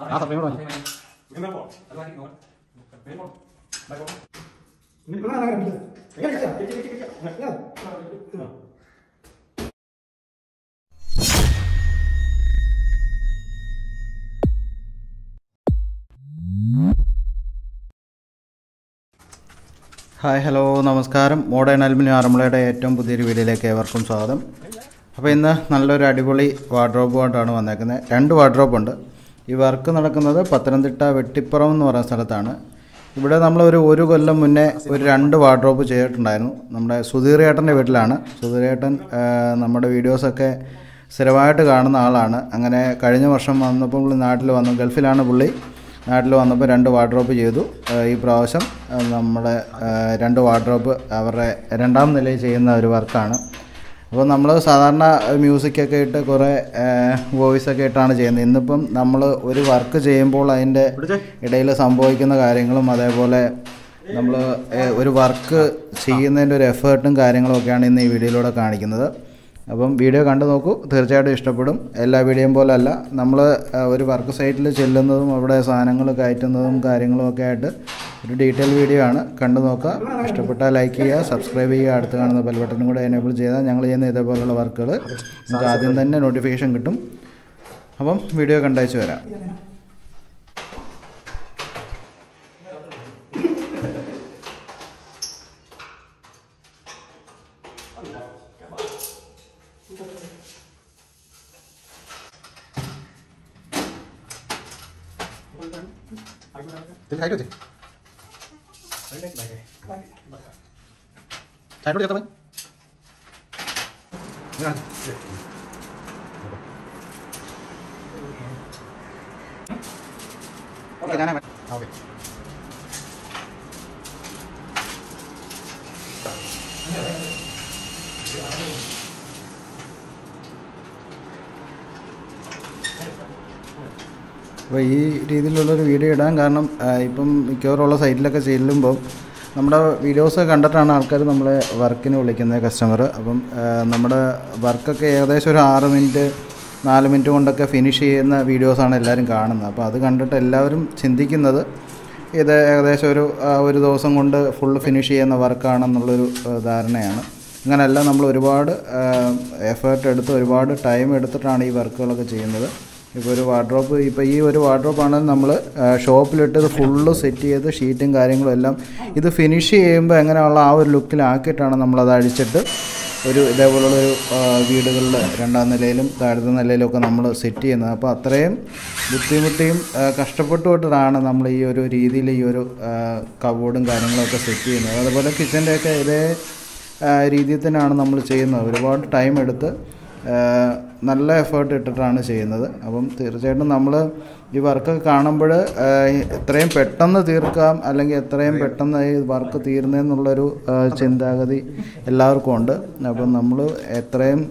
ആ സമയം കൂടെ. ഹായ് ഹലോ നമസ്കാരം. മോഡേൺ അൽമിനി ആറന്മുളയുടെ ഏറ്റവും പുതിയൊരു വീഡിയോയിലേക്ക് ഏവർക്കും സ്വാഗതം. അപ്പോൾ ഇന്ന് നല്ലൊരു അടിപൊളി വാർഡ്രോബുമായിട്ടാണ് വന്നേക്കുന്നത്. രണ്ട് വാർഡ്രോബ് ഉണ്ട്. ഈ വർക്ക് നടക്കുന്നത് പത്തനംതിട്ട വെട്ടിപ്പുറം എന്ന് പറയുന്ന സ്ഥലത്താണ്. ഇവിടെ നമ്മൾ ഒരു ഒരു കൊല്ലം മുന്നേ ഒരു രണ്ട് വാർഡ്രോപ്പ് ചെയ്തിട്ടുണ്ടായിരുന്നു. നമ്മുടെ സുധീർ ഏട്ടന്റെ വീട്ടിലാണ്. ആ, നമ്മുടെ വീഡിയോസൊക്കെ സ്ഥിരമായിട്ട് കാണുന്ന ആളാണ്. അങ്ങനെ കഴിഞ്ഞ വർഷം വന്നപ്പോൾ പുള്ളി നാട്ടിൽ വന്നു. ഗൾഫിലാണ് പുള്ളി. നാട്ടിൽ വന്നപ്പോൾ രണ്ട് വാർഡ്രോപ്പ് ചെയ്തു. ഈ പ്രാവശ്യം നമ്മുടെ രണ്ട് വാർഡ്രോപ്പ് അവരുടെ രണ്ടാം നിലയിൽ ചെയ്യുന്ന ഒരു വർക്കാണ് അപ്പോൾ നമ്മൾ സാധാരണ മ്യൂസിക്കൊക്കെ ഇട്ട് കുറേ വോയിസൊക്കെ ഇട്ടാണ് ചെയ്യുന്നത്. ഇന്നിപ്പം നമ്മൾ ഒരു വർക്ക് ചെയ്യുമ്പോൾ അതിന്റെ ഇടയിൽ സംഭവിക്കുന്ന കാര്യങ്ങളും അതേപോലെ നമ്മൾ ഒരു വർക്ക് ചെയ്യുന്നതിന്റെ ഒരു എഫേർട്ടും കാര്യങ്ങളും ഒക്കെയാണ് ഇന്ന് ഈ വീഡിയോയിലൂടെ കാണിക്കുന്നത്. അപ്പം വീഡിയോ കണ്ടു നോക്കൂ തീർച്ചയായിട്ടും ഇഷ്ടപ്പെടും. എല്ലാ വീഡിയോയും പോലെ അല്ല നമ്മൾ ഒരു വർക്ക് സൈറ്റിൽ ചെല്ലുന്നതും അവിടെ സാധനങ്ങൾ കയറ്റുന്നതും കാര്യങ്ങളും ഒക്കെ ആയിട്ട് ഒരു ഡീറ്റെയിൽ വീഡിയോ ആണ്. കണ്ടു നോക്കുക. ഇഷ്ടപ്പെട്ടാൽ ലൈക്ക് ചെയ്യുക സബ്സ്ക്രൈബ് ചെയ്യുക അടുത്ത് കാണുന്ന ബെൽ ബട്ടനും കൂടെ എനേബിൾ ചെയ്താൽ ഞങ്ങൾ ചെയ്യുന്ന ഇതേപോലുള്ള വർക്കുകൾ നമുക്ക് ആദ്യം തന്നെ നോട്ടിഫിക്കേഷൻ കിട്ടും. അപ്പം വീഡിയോ കണ്ടയച്ച് വരാം. 잘돌렸다만 그냥 오케이 나나 오케이 Yeah. അപ്പോൾ ഈ രീതിയിലുള്ളൊരു വീഡിയോ ഇടാൻ കാരണം ഇപ്പം മിക്കവാറുള്ള സൈറ്റിലൊക്കെ ചെല്ലുമ്പോൾ നമ്മുടെ വീഡിയോസ് കണ്ടിട്ടാണ് ആൾക്കാർ നമ്മളെ വർക്കിന് വിളിക്കുന്നത് കസ്റ്റമർ അപ്പം നമ്മുടെ വർക്കൊക്കെ ഏകദേശം ഒരു ആറ് മിനിറ്റ് നാല് മിനിറ്റ് കൊണ്ടൊക്കെ ഫിനിഷ് ചെയ്യുന്ന വീഡിയോസാണ് എല്ലാവരും കാണുന്നത്. അപ്പോൾ അത് കണ്ടിട്ട് എല്ലാവരും ചിന്തിക്കുന്നത് ഇത് ഏകദേശം ഒരു ഒരു ദിവസം കൊണ്ട് ഫുൾ ഫിനിഷ് ചെയ്യുന്ന വർക്കാണെന്നുള്ളൊരു ധാരണയാണ്. അങ്ങനെയല്ല നമ്മൾ ഒരുപാട് എഫേർട്ട് എടുത്ത് ഒരുപാട് ടൈം എടുത്തിട്ടാണ് ഈ വർക്കുകളൊക്കെ ചെയ്യുന്നത്. ഇപ്പോൾ ഒരു വാർഡ്രോപ്പ് ഇപ്പോൾ ഈ ഒരു വാർഡ്രോപ്പാണ് നമ്മൾ ഷോപ്പിലിട്ട് ഇത് ഫുള്ള് സെറ്റ് ചെയ്ത് ഷീറ്റും കാര്യങ്ങളും എല്ലാം ഇത് ഫിനിഷ് ചെയ്യുമ്പോൾ എങ്ങനെയുള്ള ആ ഒരു ലുക്കിലാക്കിയിട്ടാണ് നമ്മളത് അഴിച്ചിട്ട് ഒരു ഇതേപോലുള്ള ഒരു വീടുകളിൽ രണ്ടാം നിലയിലും താഴത്തെ നിലയിലും ഒക്കെ നമ്മൾ സെറ്റ് ചെയ്യുന്നത്. അപ്പോൾ അത്രയും ബുദ്ധിമുട്ടിയും കഷ്ടപ്പെട്ടുകൊണ്ടാണ് നമ്മൾ ഈ ഒരു രീതിയിൽ ഈ ഒരു കബോർഡും കാര്യങ്ങളൊക്കെ സെറ്റ് ചെയ്യുന്നത്. അതുപോലെ കിച്ചന്റെയൊക്കെ ഇതേ രീതിയിൽ തന്നെയാണ് നമ്മൾ ചെയ്യുന്നത്. ഒരുപാട് ടൈം എടുത്ത് നല്ല എഫേർട്ട് ഇട്ടിട്ടാണ് ചെയ്യുന്നത്. അപ്പം തീർച്ചയായിട്ടും നമ്മൾ ഈ വർക്ക് കാണുമ്പോൾ എത്രയും പെട്ടെന്ന് തീർക്കാം അല്ലെങ്കിൽ എത്രയും പെട്ടെന്ന് ഈ വർക്ക് തീരുന്നതെന്നുള്ളൊരു ചിന്താഗതി എല്ലാവർക്കും ഉണ്ട്. അപ്പം നമ്മൾ എത്രയും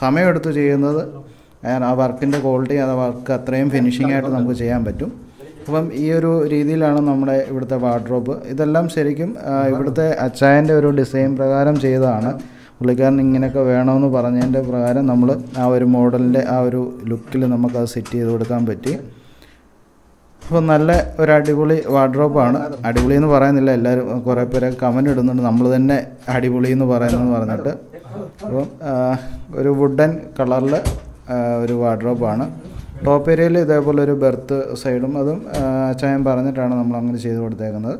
സമയമെടുത്ത് ചെയ്യുന്നത് ആ വർക്കിന്റെ ക്വാളിറ്റി ആ വർക്ക് അത്രയും ഫിനിഷിംഗ് ആയിട്ട് നമുക്ക് ചെയ്യാൻ പറ്റും. അപ്പം ഈ ഒരു രീതിയിലാണ് നമ്മുടെ ഇവിടുത്തെ വാർഡ്രോബ് ഇതെല്ലാം ശരിക്കും ഇവിടുത്തെ അച്ചായന്റെ ഒരു ഡിസൈൻ പ്രകാരം ചെയ്തതാണ്. പുള്ളിക്കാരൻ ഇങ്ങനെയൊക്കെ വേണമെന്ന് പറഞ്ഞതിന്റെ പ്രകാരം നമ്മൾ ആ ഒരു മോഡലിന്റെ ആ ഒരു ലുക്കിൽ നമുക്കത് സെറ്റ് ചെയ്ത് കൊടുക്കാൻ പറ്റി. അപ്പോൾ നല്ല ഒരു അടിപൊളി വാർഡ്രോബാണ്. അടിപൊളി എന്ന് പറയുന്നില്ല എല്ലാവരും കുറേ പേരെ കമന്റ് ഇടുന്നുണ്ട്. നമ്മൾ തന്നെ അടിപൊളി എന്ന് പറയുന്നതെന്ന് പറഞ്ഞിട്ട്. അപ്പം ഒരു വുഡൻ കളറിൽ ഒരു വാർഡ്രോബാണ്. ടോപ്പ് ഏരിയയിൽ ഇതേപോലെ ഒരു ബെർത്ത് സൈഡും അതും ആ, പറഞ്ഞിട്ടാണ് നമ്മൾ അങ്ങനെ ചെയ്ത് കൊടുത്തേക്കുന്നത്.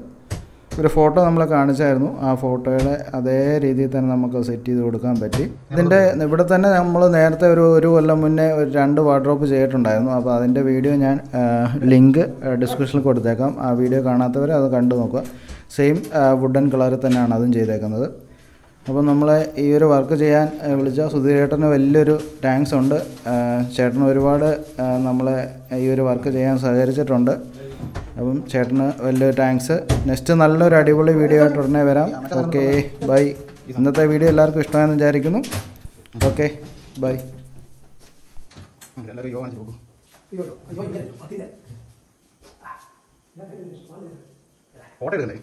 ഒരു ഫോട്ടോ നമ്മൾ കാണിച്ചായിരുന്നു. ആ ഫോട്ടോയുടെ അതേ രീതിയിൽ തന്നെ നമുക്ക് സെറ്റ് ചെയ്ത് കൊടുക്കാൻ പറ്റി. ഇതിന്റെ ഇവിടെ തന്നെ നമ്മൾ നേരത്തെ ഒരു ഒരു കൊല്ലം മുന്നേ ഒരു രണ്ട് വാർഡ്രോപ്പ് ചെയ്തിട്ടുണ്ടായിരുന്നു. അപ്പോൾ അതിന്റെ വീഡിയോ ഞാൻ ലിങ്ക് ഡിസ്ക്രിപ്ഷനിൽ കൊടുത്തേക്കാം. ആ വീഡിയോ കാണാത്തവർ അത് കണ്ടു നോക്കുക. സെയിം വുഡൻ കളറിൽ തന്നെയാണ് അതും ചെയ്തേക്കുന്നത്. അപ്പോൾ നമ്മളെ ഈ ഒരു വർക്ക് ചെയ്യാൻ വിളിച്ച സുധീരേട്ടന് വലിയൊരു താങ്ക്സ് ഉണ്ട്. ചേട്ടൻ ഒരുപാട് നമ്മളെ ഈ ഒരു വർക്ക് ചെയ്യാൻ സഹകരിച്ചിട്ടുണ്ട്. അപ്പം ചേട്ടന് വലിയൊരു താങ്ക്സ് നെക്സ്റ്റ് നല്ലൊരു അടിപൊളി വീഡിയോ ആയിട്ട് ഉടനെ വരാം. ഓക്കെ ബൈ ഇന്നത്തെ വീഡിയോ എല്ലാവർക്കും ഇഷ്ടമായെന്ന് വിചാരിക്കുന്നു. ഓക്കെ ബൈ ഫോട്ടോ എടുക്കണ്ടേ?